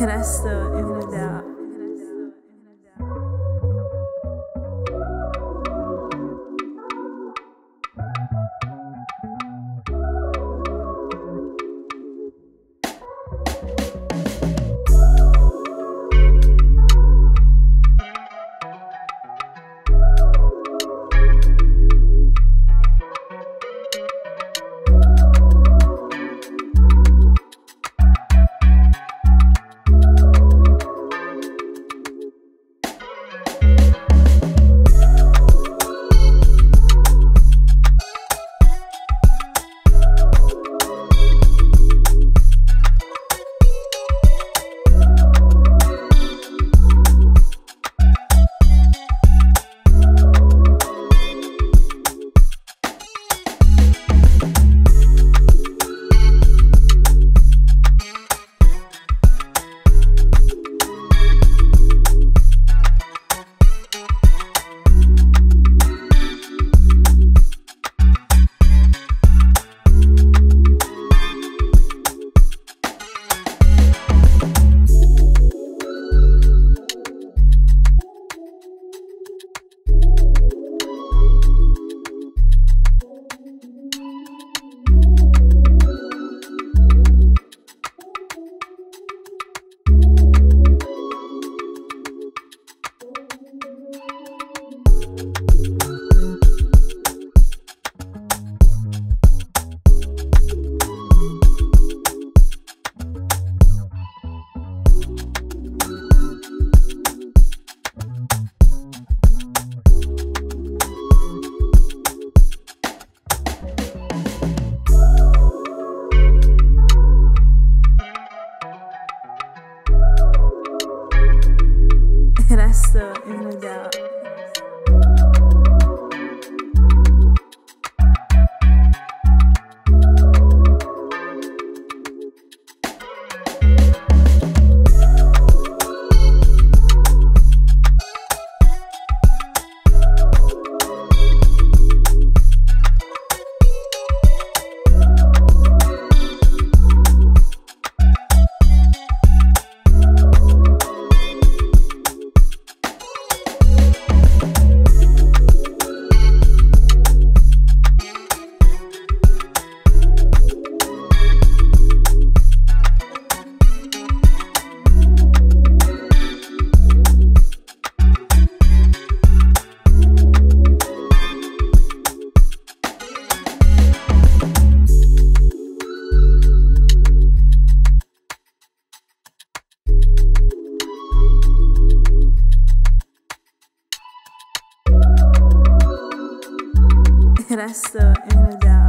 Resta in doubt. Resta in doubt. Resta in doubt.